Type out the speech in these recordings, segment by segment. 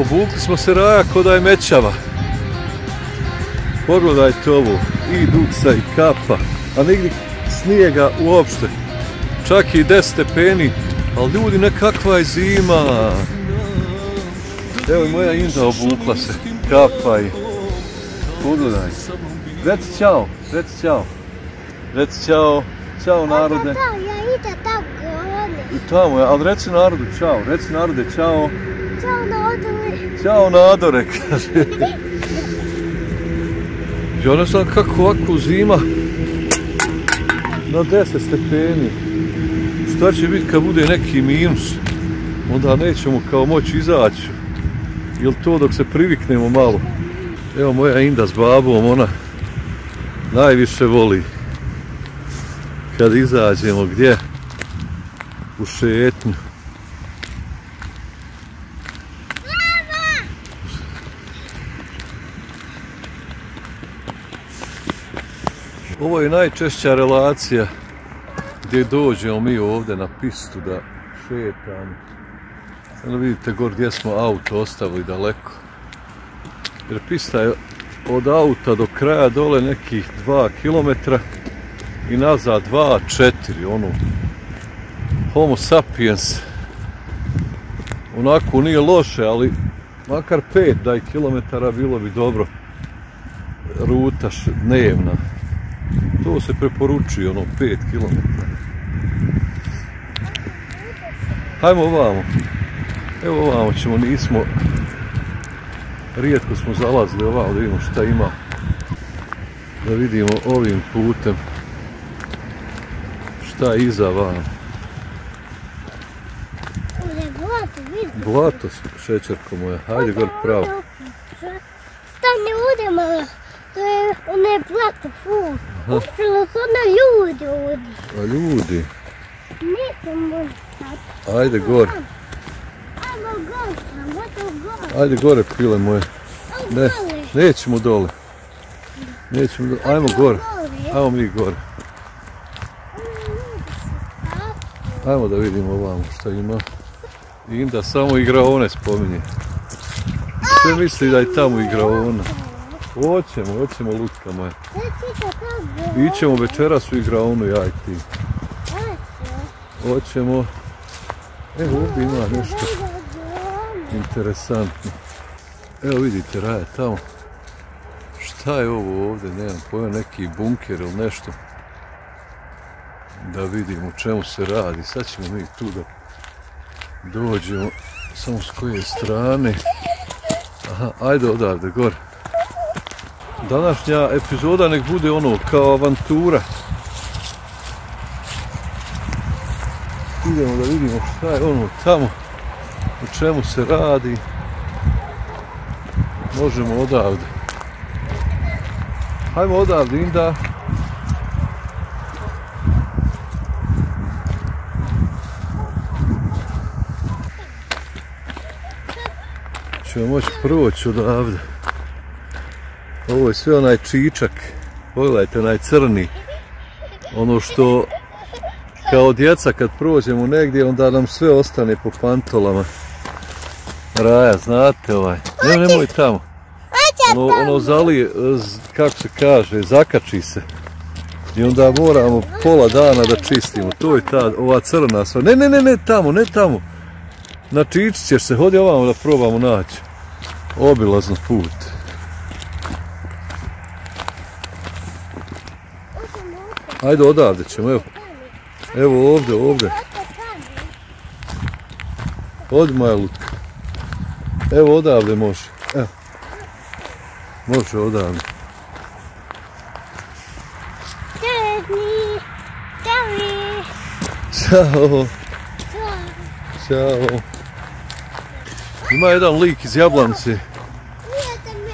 Obukli smo se raja kod da je mećava. Pogledajte ovo, i duca i kapa, a nigdje snijega uopšte. Čak i 10 stepeni, ali ljudi nekakva je zima. Evo i moja Inda obukla se, kapa i pogledaj. Reci čao, reci čao. Reci čao, čao narode. Ja idem tako gore. I tamo je, ali reci narodu čao, reci narode čao. Ćao na odove. Ćao Nadore, kaže. Ja ne znam kako ovako zima na 10 stepeni. Šta će biti kad bude neki minus? Onda nećemo kao moći izaći. Jel to dok se priviknemo malo? Evo moja Inda s babom, ona najviše voli kad izađemo gdje u šetnju. Ovo je najčešća relacija gdje dođemo mi ovdje na pistu da šetamo. Sada vidite gor gdje smo auto ostavili daleko. Jer pista je od auta do kraja dole nekih 2 km i nazad 2, 4, ono. Homo sapiens. Onako nije loše, ali makar 5 daj kilometara bilo bi dobro. Ruta dnevna. To se preporučuje, ono, 5 km. Hajmo ovamo. Evo ovamo ćemo, nismo... Rijetko smo zalazili ovamo da vidimo šta ima. Da vidimo ovim putem šta je iza vam. Ule, blato, vidi. Blato su, šećerko moja. Hajde gore pravo. Stani ovdje malo. To je one blato, fu. Ušlo su onda ljudi ovdje. A ljudi, Nisam možda. ajde gore. Ajmo gore, ajmo to gore. Ajde gore, pile moje. Ne, nećemo dole. Nećemo dole. Ajmo gore. Ajmo mi gore. Ajmo da vidimo ovamo šta ima. Inda samo igraone spominje. Sve misli da je tamo igraona. Hoćemo, hoćemo lutka moja. Ićemo večeras u igraonu, ja i ti. Hoćemo. Evo ovdje ima nešto interesantno. Evo vidite raja tamo. Šta je ovo ovdje, nemam pojma, neki bunker ili nešto. Da vidimo čemu se radi. Sad ćemo mi tu da dođemo. Samo s koje strane. Aha, ajde odavde, gore. Današnja epizoda nek bude ono, kao avantura. Idemo da vidimo šta je ono tamo, o čemu se radi. Možemo odavde. Hajmo odavde, Inda. Ćemo moći proći odavde. Ovo je sve onaj čičak. Pogledajte, onaj crni. Ono što kao djeca kad prođemo negdje, onda nam sve ostane po pantolama. Raja, znate ovaj. Ne, nemoj tamo. Ono, ono zali, z- kako se kaže, zakači se. I onda moramo pola dana da čistimo. To je ta, ova crna sva. Ne, ne, ne, ne, tamo, ne tamo. Na čiči ćeš se, hodi ovamo da probamo naći. Obilazno put. Ajde odavde ćemo, evo. Evo ovdje, ovdje. Odi moja lutka. Evo odavde može. Evo. Može odavde. Ćao. Ćao. Ima jedan lik iz Jablance.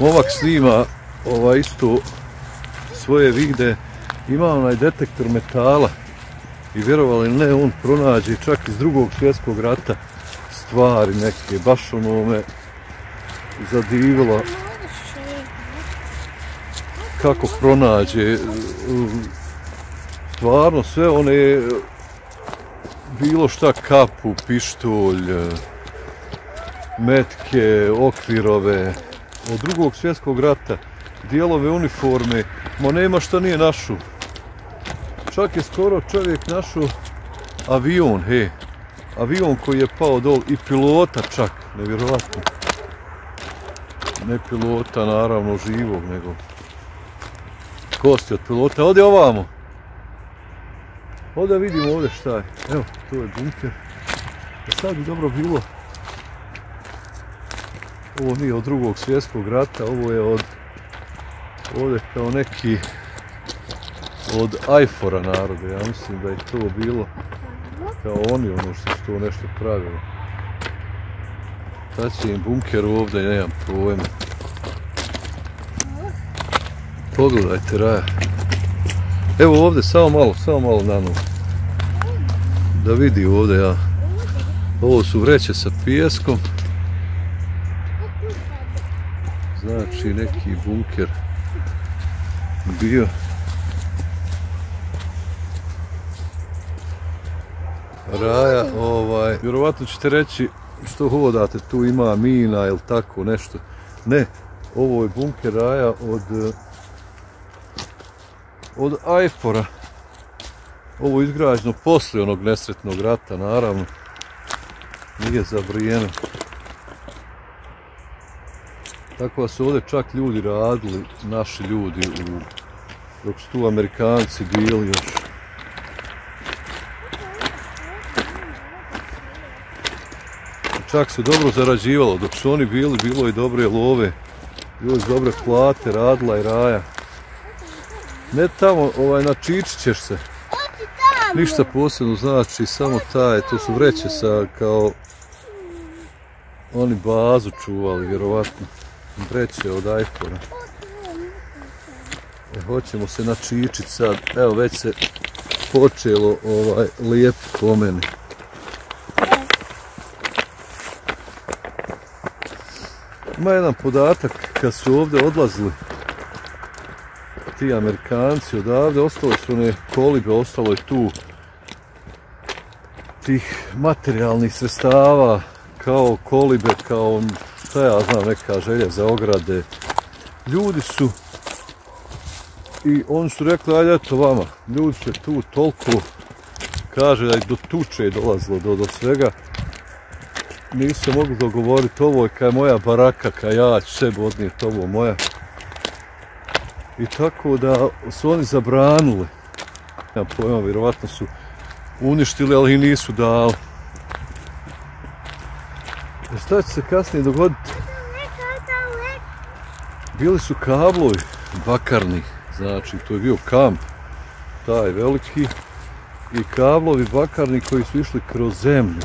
Momak snima ova isto svoje vide. Ima onaj detektor metala. I vjerovali ne, on pronađe čak iz drugog svjetskog rata stvari neke. Baš ono me zadivilo kako pronađe e, stvarno sve one e, bilo šta kapu, pištolj, e, metke, okvirove, od drugog svjetskog rata, dijelove uniforme, ma nema šta nije našo. Čak je skoro čovjek našao avion, he, avion koji je pao dol i pilota čak, nevjerovatno. Ne pilota, naravno, živog, nego kosti od pilota. Ode ovamo. Ode vidimo ovdje šta je. Evo, tu je bunker. E, sad bi dobro bilo. Ovo nije od drugog svjetskog rata, ovo je od ovdje kao neki od Ajfora narode. Ja mislim da je to bilo kao oni ono što su to nešto pravili. Sad će im bunker ovdje, nemam pojma. Pogledajte raja. Evo ovdje, samo malo, samo malo na novu. Da vidi ovdje ja. Ovo su vreće sa pijeskom. Znači neki bunker bio. Raja, ovaj, vjerovatno ćete reći što hodate, tu ima mina ili tako nešto. Ne, ovo je bunker Raja od eh, od Ajfora. Ovo je izgrađeno posle onog nesretnog rata, naravno. Nije zabrijeno. Tako da su ovdje čak ljudi radili, naši ljudi, u, dok su tu Amerikanci bili još. Čak se dobro zarađivalo, dok su oni bili, bilo i dobre love, bilo je dobre plate, radla i raja. Ne tamo, ovaj, na čiči ćeš se. Ništa posebno znači, samo taj, to su vreće sa, kao, oni bazu čuvali, vjerovatno. Vreće od iPhone-a. E, hoćemo se na čičit sad, evo već se počelo ovaj lijep po meni. Ima jedan podatak kad su ovdje odlazili ti Amerikanci odavde, ostale su one kolibe, ostalo je tu tih materijalnih sredstava kao kolibe, kao šta ja znam, neka želja za ograde. Ljudi su i oni su rekli, ajde eto vama, ljudi su tu toliko, kaže da je do tuče dolazilo, do, do svega, nisu se mogu dogovoriti, ovo je kaj moja baraka, kaj ja ću sebi odnijeti, ovo moja. I tako da su oni zabranili. Ja pojma, vjerovatno su uništili, ali i nisu dali. A šta će se kasnije dogoditi? Bili su kablovi bakarni, znači to je bio kamp, taj veliki, i kablovi bakarni koji su išli kroz zemlju.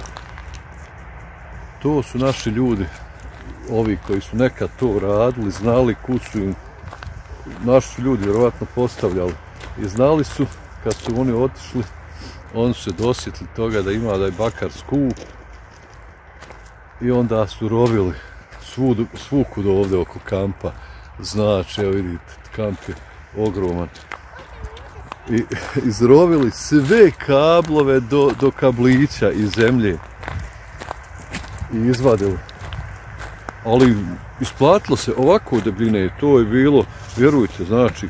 To su naši ljudi, ovi koji su nekad to radili, znali kud su im naši su ljudi vjerovatno postavljali. I znali su kad su oni otišli oni su se dosjetili toga da ima da je bakar skup i onda su rovili svud, svukud ovdje oko kampa. Znači evo vidite kamp je ogroman. I izrovili sve kablove do, do kablića iz zemlje i izvadili ali isplatilo se ovako debljine to je bilo vjerujte, znači,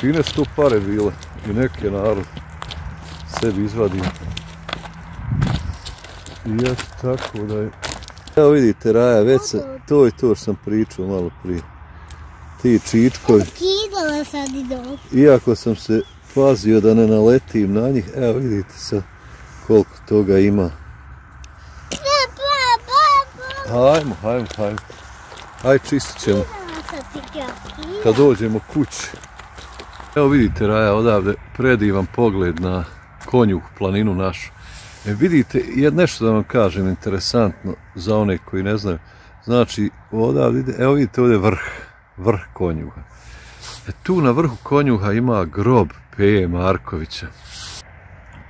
fine su to pare bile i neke narod sebi izvadio. I ja tako da je... Evo vidite, Raja, već se, to je to što sam pričao malo prije. Ti čičkovi. Kidala sad i dok. Iako sam se pazio da ne naletim na njih, evo vidite sad koliko toga ima. Hajmo, hajmo, hajmo. Haj čistit ćemo kad dođemo kući. Evo vidite Raja odavde predivan pogled na konju planinu našu. E, vidite, je nešto da vam kažem interesantno za one koji ne znaju. Znači, odavde, evo vidite ovdje vrh, vrh konjuha. E, tu na vrhu konjuha ima grob Peje Markovića.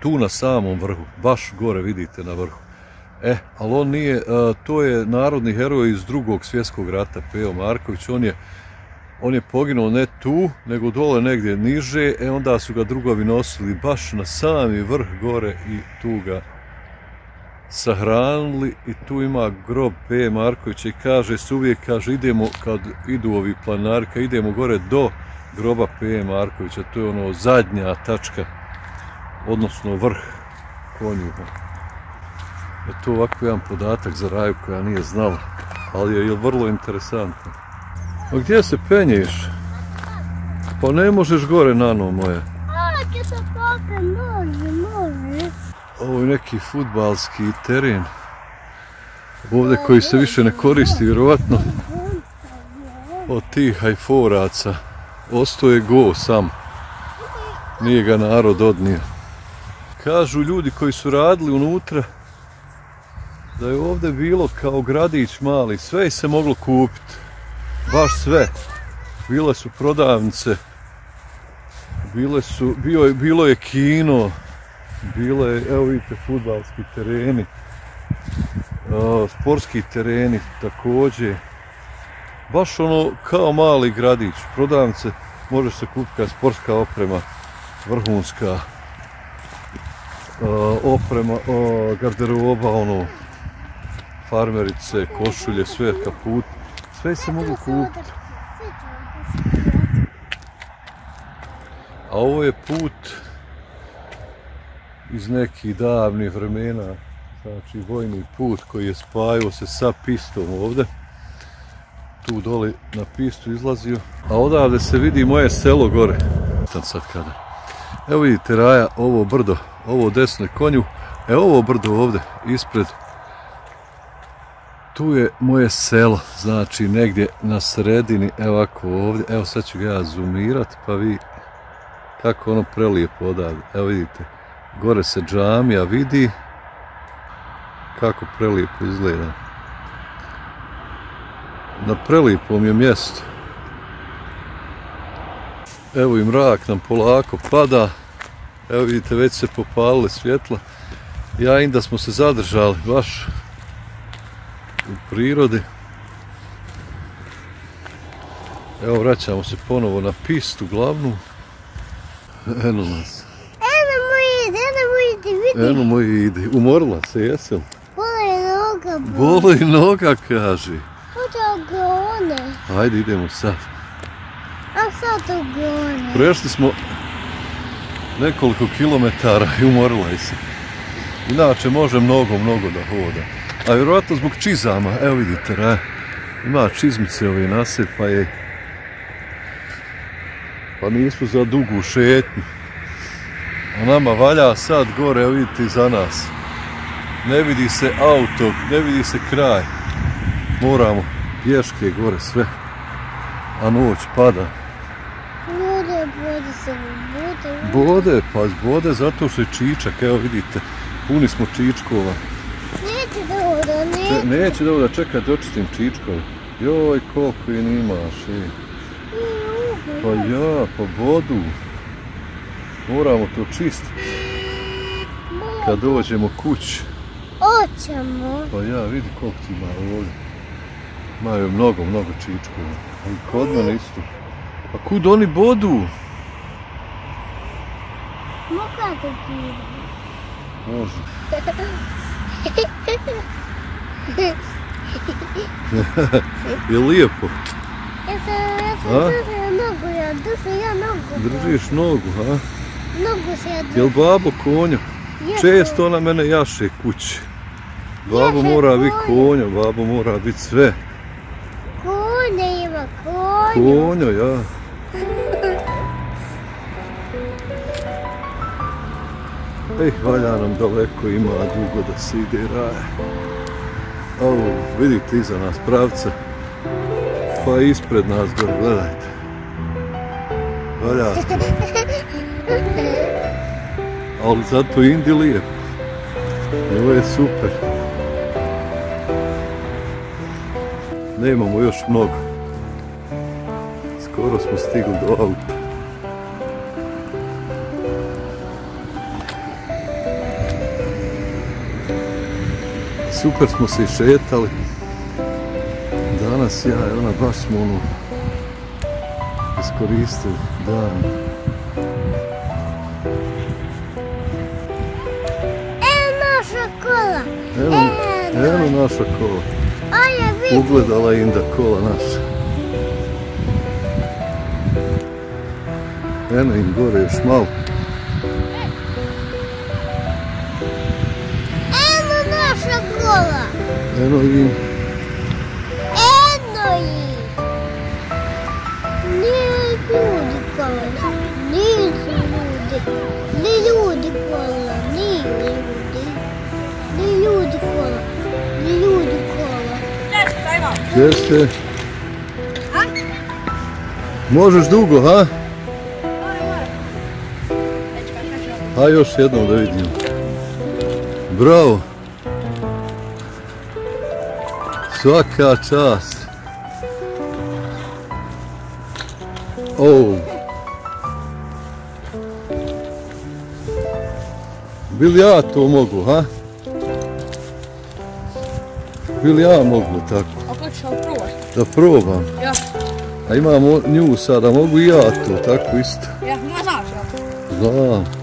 Tu na samom vrhu, baš gore vidite na vrhu. Eh, e, ali on nije, a, to je narodni heroj iz drugog svjetskog rata, Peo Marković, on je on je poginuo ne tu, nego dole negdje niže, e onda su ga drugovi nosili baš na sami vrh gore i tu ga sahranili i tu ima grob P. Markovića i kaže se uvijek, kaže, idemo, kad idu ovi planarka, idemo gore do groba P. Markovića, to je ono zadnja tačka, odnosno vrh konjuha. Je to ovako jedan podatak za raju koja nije znala, ali je vrlo interesantno. A gdje se penješ? Pa ne možeš gore nano moje. Će se papa, može, može. Ovo je neki futbalski teren. Ovdje koji se više ne koristi, vjerovatno od tih hajforaca. Ostoje go sam. Nije ga narod odnio. Kažu ljudi koji su radili unutra da je ovdje bilo kao gradić mali. Sve se moglo kupiti. Baš sve. Bile su prodavnice. Bile su, bio je, bilo je kino. Bilo je, evo vidite, futbalski tereni. Uh, sportski tereni također. Baš ono kao mali gradić. Prodavnice može se kupiti kao sportska oprema. Vrhunska uh, oprema, uh, garderoba, ono, farmerice, košulje, sve kaput. Sve se mogu kupiti. A ovo je put iz nekih davnih vremena, znači vojni put koji je spajao se sa pistom ovde. Tu dole na pistu izlazio. A odavde se vidi moje selo gore. Tam sad kada. Evo vidite raja, ovo brdo, ovo desno je konju. E ovo brdo ovde, ispred. Tu je moje selo, znači negdje na sredini, evo ovako ovdje. Evo sad ću ga ja zoomirat, pa vi kako ono prelijepo odavde. Evo vidite, gore se džamija vidi kako prelijepo izgleda. Na prelijepom je mjesto. Evo i mrak nam polako pada. Evo vidite, već se popalile svjetla. Ja i da smo se zadržali baš u prirodi. Evo vraćamo se ponovo na pistu glavnu. Eno nas. Eno moj ide, eno moj ide, vidi. Eno moj ide. Umorila se, jesel? Bole noga, bole. Boli noga, kaže. Hoće gone. Ajde, idemo sad. A sad u gone. Prešli smo nekoliko kilometara i umorila se. Inače, može mnogo, mnogo da hoda. A vjerovatno zbog čizama, evo vidite, ne? Ima čizmice ove nasip, pa je... Pa nisu za dugu šetnju. A nama valja sad gore, evo vidite, iza nas. Ne vidi se auto, ne vidi se kraj. Moramo pješke gore sve. A noć pada. Bude, bude se, bude. Bode, pa bode zato što je čičak, evo vidite. Puni smo čičkova. Da hoda, Če, ne. neće da da čekati da očistim čičkove. Joj, koliko je nimaš, ej. Pa ja, pa vodu. Moramo to čistiti kad dođemo kući. Oćemo. Pa ja, vidi koliko ti ima ovdje. Imaju mnogo, mnogo čičkova. I kod mene isto. Pa kud oni bodu? Moka da ti Može. Je lijepo. Ja sam, ja sam A? držao nogu, ja držao ja nogu. Držiš nogu, ha? Nogu se ja Jel držao. babo konja? Ja Često ona mene jaše kući. Babo Jaše mora biti konja, babo mora biti sve. Konja ima, konja. Konja, ja. Ej, valja nam daleko ima dugo da se ide raje. Ovo, vidite iza nas pravce. Pa ispred nas gore, gledajte. Valja. Ali zato Indi lijep. I Ovo je super. Nemamo još mnogo. Skoro smo stigli do auta. Super smo se išetali. Danas ja i ona baš smo ono iskoristili dan. E, naša kola. Evo Eno naša kola. A je vidi. Ugledala Inda kola naša. Eno im gore još malo. Eno im. Eno ih. Nije ljudi kola. Nisu ljudi. Ni ljudi kola. Nije ljudi. Ni ljudi kola. Ni ljudi kola. Jeste? Možeš dugo, ha? A još jednom da vidim. Bravo. Svaka čast. Oh. Bil ja to mogu, ha? Bil ja mogu tako? Ako ćeš ali probaš. Da probam. Ja, A imamo nju sada, mogu i ja to, tako isto. ja, ma znaš, ja. Znam.